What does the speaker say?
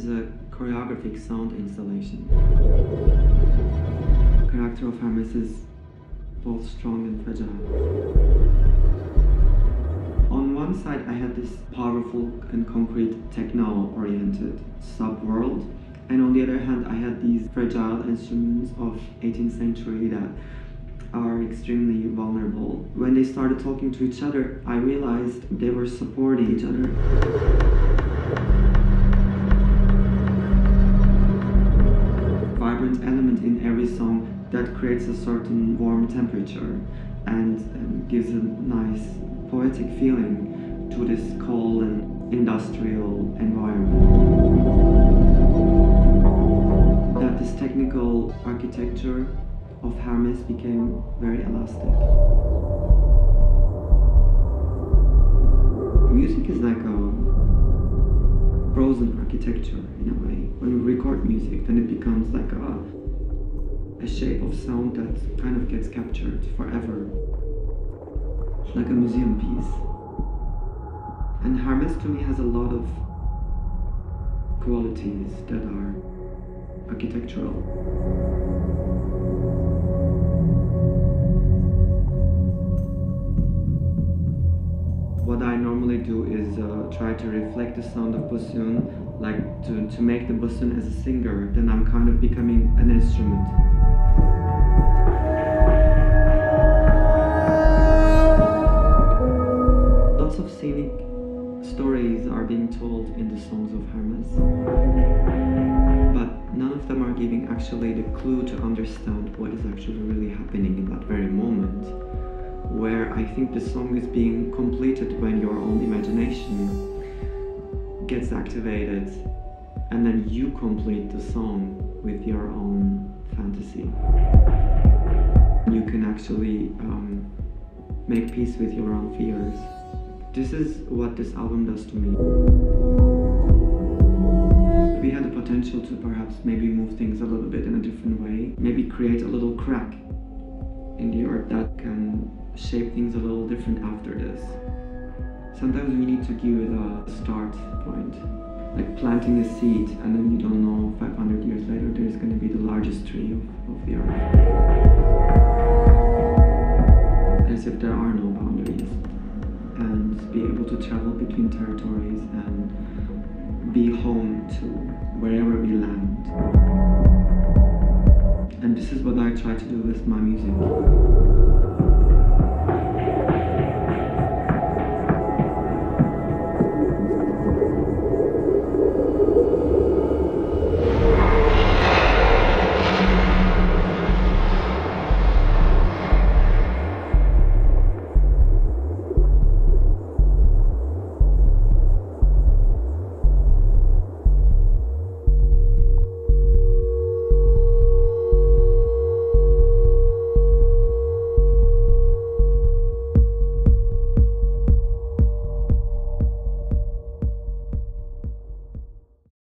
Is a choreographic sound installation. The character of Hermes is both strong and fragile. On one side, I had this powerful and concrete techno-oriented subworld, and on the other hand, I had these fragile instruments of 18th century that are extremely vulnerable. When they started talking to each other, I realized they were supporting each other. Element in every song that creates a certain warm temperature and um, gives a nice poetic feeling to this cold and industrial environment. That this technical architecture of Hermes became very elastic. Music is like a frozen architecture in a way. When we record music, then it sound that kind of gets captured forever. Like a museum piece. And Hermes to me has a lot of qualities that are architectural. what I normally do is uh, try to reflect the sound of bassoon, like to, to make the bassoon as a singer, then I'm kind of becoming an instrument. Clue to understand what is actually really happening in that very moment where I think the song is being completed when your own imagination gets activated and then you complete the song with your own fantasy. You can actually um, make peace with your own fears. This is what this album does to me. Potential to perhaps maybe move things a little bit in a different way, maybe create a little crack in the earth that can shape things a little different after this. Sometimes we need to give it a start point, like planting a seed, and then you don't know 500 years later there's going to be the largest tree of, of the earth. As if there are no boundaries, and be able to travel between territories and be home to wherever we land. And this is what I try to do with my music.